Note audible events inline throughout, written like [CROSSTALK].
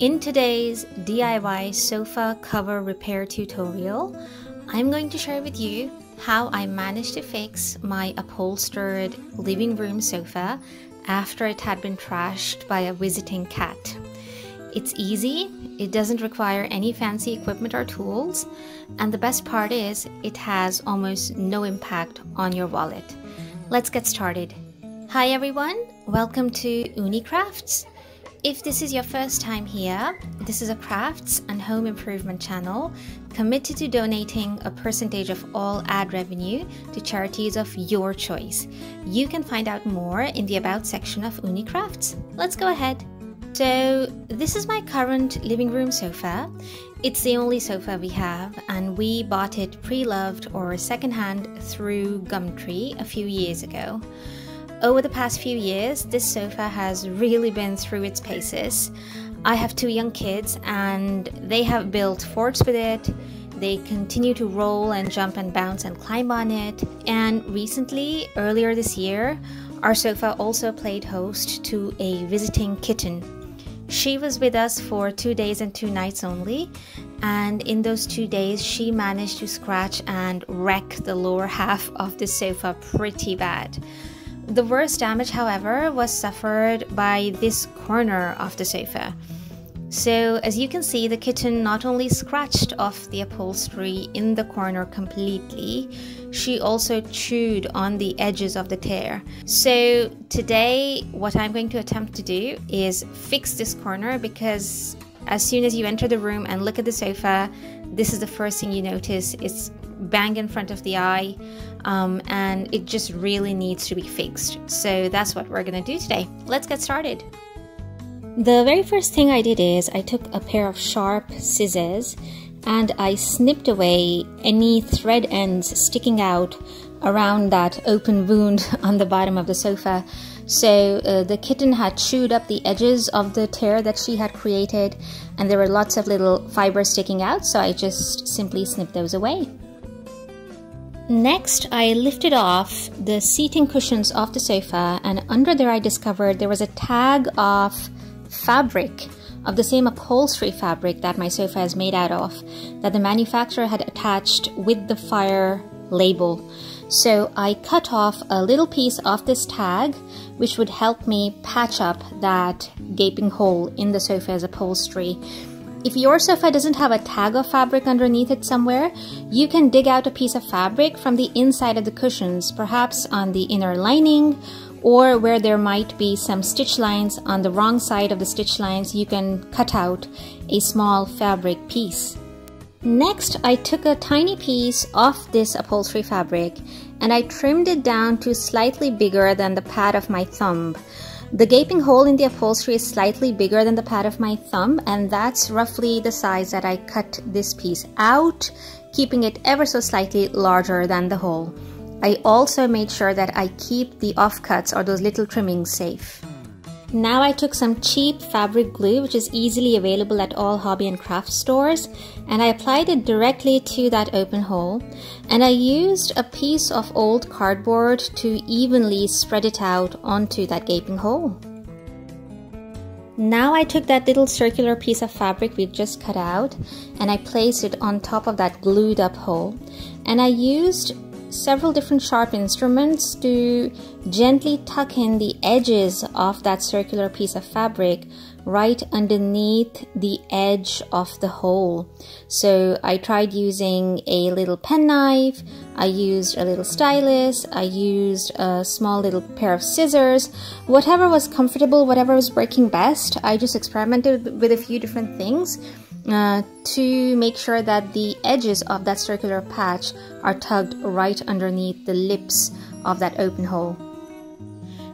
In today's DIY sofa cover repair tutorial, I'm going to share with you how I managed to fix my upholstered living room sofa after it had been trashed by a visiting cat. It's easy, it doesn't require any fancy equipment or tools, and the best part is it has almost no impact on your wallet. Let's get started. Hi everyone, welcome to Ooni Crafts. If this is your first time here, this is a crafts and home improvement channel committed to donating a percentage of all ad revenue to charities of your choice. You can find out more in the About section of Ooni Crafts. Let's go ahead. So, this is my current living room sofa. It's the only sofa we have, and we bought it pre loved or secondhand through Gumtree a few years ago. Over the past few years, this sofa has really been through its paces. I have two young kids and they have built forts with it. They continue to roll and jump and bounce and climb on it. And recently, earlier this year, our sofa also played host to a visiting kitten. She was with us for two days and two nights only, and in those two days, she managed to scratch and wreck the lower half of the sofa pretty bad. The worst damage, however, was suffered by this corner of the sofa. So, as you can see, the kitten not only scratched off the upholstery in the corner completely, she also chewed on the edges of the tear. So, today, what I'm going to attempt to do is fix this corner because as soon as you enter the room and look at the sofa, this is the first thing you notice. It's bang in front of the eye um, and it just really needs to be fixed. So that's what we're gonna do today. Let's get started. The very first thing I did is I took a pair of sharp scissors and I snipped away any thread ends sticking out around that open wound [LAUGHS] on the bottom of the sofa. So uh, the kitten had chewed up the edges of the tear that she had created and there were lots of little fibers sticking out so I just simply snipped those away. Next, I lifted off the seating cushions off the sofa, and under there, I discovered there was a tag of fabric of the same upholstery fabric that my sofa is made out of that the manufacturer had attached with the fire label. So I cut off a little piece of this tag, which would help me patch up that gaping hole in the sofa's upholstery. If your sofa doesn't have a tag of fabric underneath it somewhere, you can dig out a piece of fabric from the inside of the cushions, perhaps on the inner lining or where there might be some stitch lines on the wrong side of the stitch lines, you can cut out a small fabric piece. Next, I took a tiny piece of this upholstery fabric and I trimmed it down to slightly bigger than the pad of my thumb. The gaping hole in the upholstery is slightly bigger than the pad of my thumb and that's roughly the size that I cut this piece out, keeping it ever so slightly larger than the hole. I also made sure that I keep the offcuts or those little trimmings safe. Now I took some cheap fabric glue which is easily available at all hobby and craft stores and I applied it directly to that open hole and I used a piece of old cardboard to evenly spread it out onto that gaping hole. Now I took that little circular piece of fabric we just cut out and I placed it on top of that glued up hole and I used several different sharp instruments to gently tuck in the edges of that circular piece of fabric right underneath the edge of the hole. So I tried using a little penknife, I used a little stylus, I used a small little pair of scissors, whatever was comfortable, whatever was working best. I just experimented with a few different things uh, to make sure that the edges of that circular patch are tugged right underneath the lips of that open hole.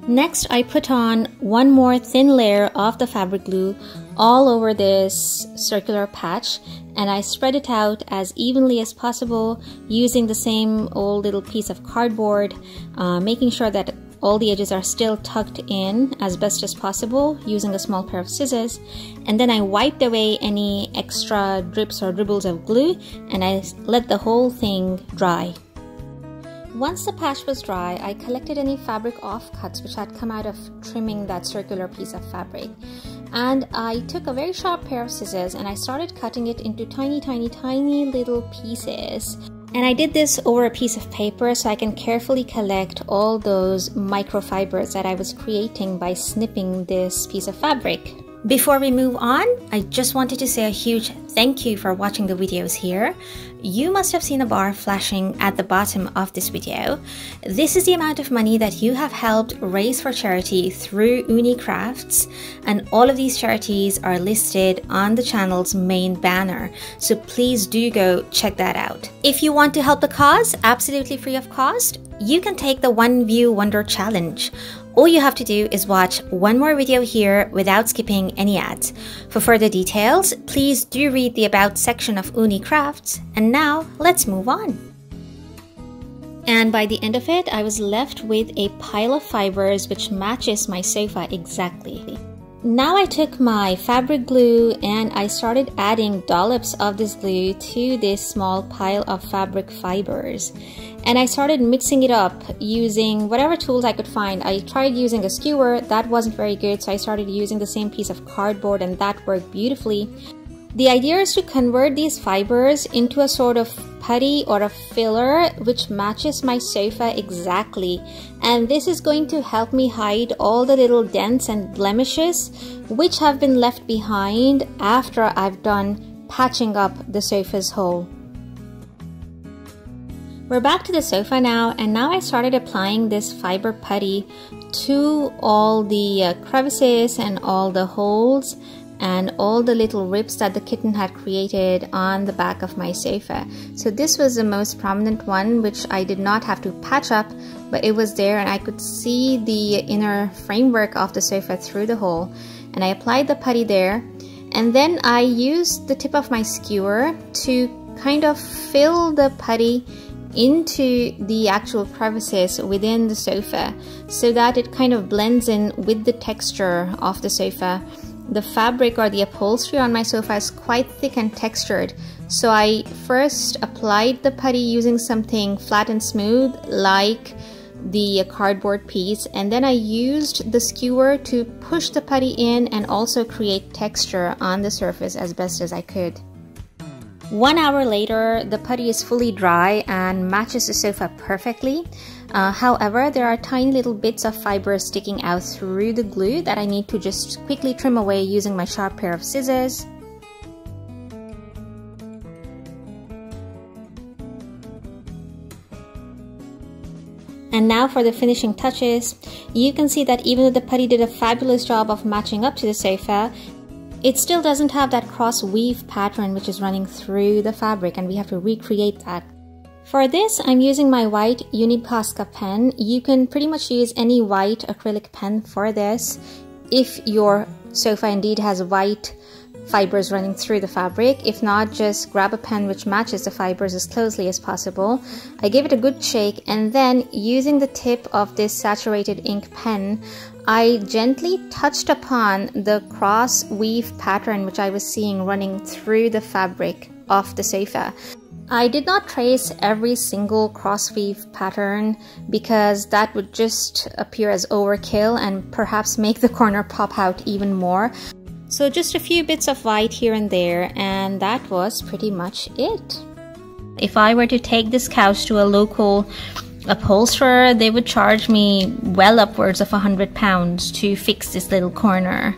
Next, I put on one more thin layer of the fabric glue all over this circular patch and I spread it out as evenly as possible using the same old little piece of cardboard, uh, making sure that all the edges are still tucked in as best as possible using a small pair of scissors. And then I wiped away any extra drips or dribbles of glue and I let the whole thing dry. Once the patch was dry, I collected any fabric offcuts which had come out of trimming that circular piece of fabric. and I took a very sharp pair of scissors and I started cutting it into tiny tiny tiny little pieces and I did this over a piece of paper so I can carefully collect all those microfibers that I was creating by snipping this piece of fabric. Before we move on, I just wanted to say a huge thank you for watching the videos here. You must have seen a bar flashing at the bottom of this video. This is the amount of money that you have helped raise for charity through Ooni Crafts and all of these charities are listed on the channel's main banner. So please do go check that out. If you want to help the cause, absolutely free of cost, you can take the One View Wonder Challenge. All you have to do is watch one more video here without skipping any ads. For further details, please do read the About section of Ooni Crafts. And now, let's move on. And by the end of it, I was left with a pile of fibers which matches my sofa exactly. Now I took my fabric glue and I started adding dollops of this glue to this small pile of fabric fibers and I started mixing it up using whatever tools I could find. I tried using a skewer, that wasn't very good, so I started using the same piece of cardboard and that worked beautifully. The idea is to convert these fibers into a sort of putty or a filler which matches my sofa exactly and this is going to help me hide all the little dents and blemishes which have been left behind after I've done patching up the sofa's hole. We're back to the sofa now and now I started applying this fiber putty to all the uh, crevices and all the holes and all the little rips that the kitten had created on the back of my sofa. So this was the most prominent one which I did not have to patch up but it was there and I could see the inner framework of the sofa through the hole and I applied the putty there and then I used the tip of my skewer to kind of fill the putty into the actual crevices within the sofa so that it kind of blends in with the texture of the sofa. The fabric or the upholstery on my sofa is quite thick and textured so I first applied the putty using something flat and smooth like the cardboard piece and then I used the skewer to push the putty in and also create texture on the surface as best as I could. One hour later, the putty is fully dry and matches the sofa perfectly. Uh, however, there are tiny little bits of fiber sticking out through the glue that I need to just quickly trim away using my sharp pair of scissors. And now for the finishing touches. You can see that even though the putty did a fabulous job of matching up to the sofa, it still doesn't have that cross weave pattern which is running through the fabric and we have to recreate that. For this, I'm using my white Uni Posca pen. You can pretty much use any white acrylic pen for this. If your sofa indeed has white fibers running through the fabric. If not, just grab a pen which matches the fibers as closely as possible. I gave it a good shake and then using the tip of this saturated ink pen, I gently touched upon the cross weave pattern which I was seeing running through the fabric of the sofa. I did not trace every single cross weave pattern because that would just appear as overkill and perhaps make the corner pop out even more. So just a few bits of white here and there and that was pretty much it. If I were to take this couch to a local upholsterer, they would charge me well upwards of a hundred pounds to fix this little corner.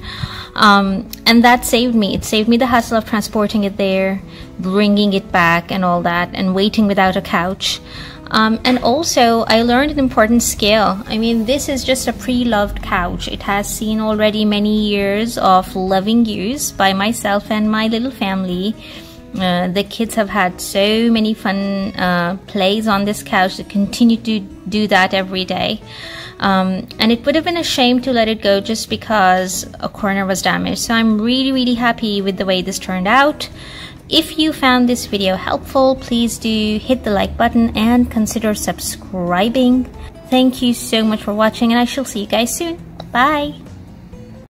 Um, and that saved me. It saved me the hassle of transporting it there, bringing it back, and all that, and waiting without a couch. Um, and also, I learned an important skill. I mean, this is just a pre loved couch. It has seen already many years of loving use by myself and my little family. Uh, the kids have had so many fun uh, plays on this couch. They continue to do that every day. Um, and it would have been a shame to let it go just because a corner was damaged. So I'm really, really happy with the way this turned out. If you found this video helpful, please do hit the like button and consider subscribing. Thank you so much for watching and I shall see you guys soon. Bye!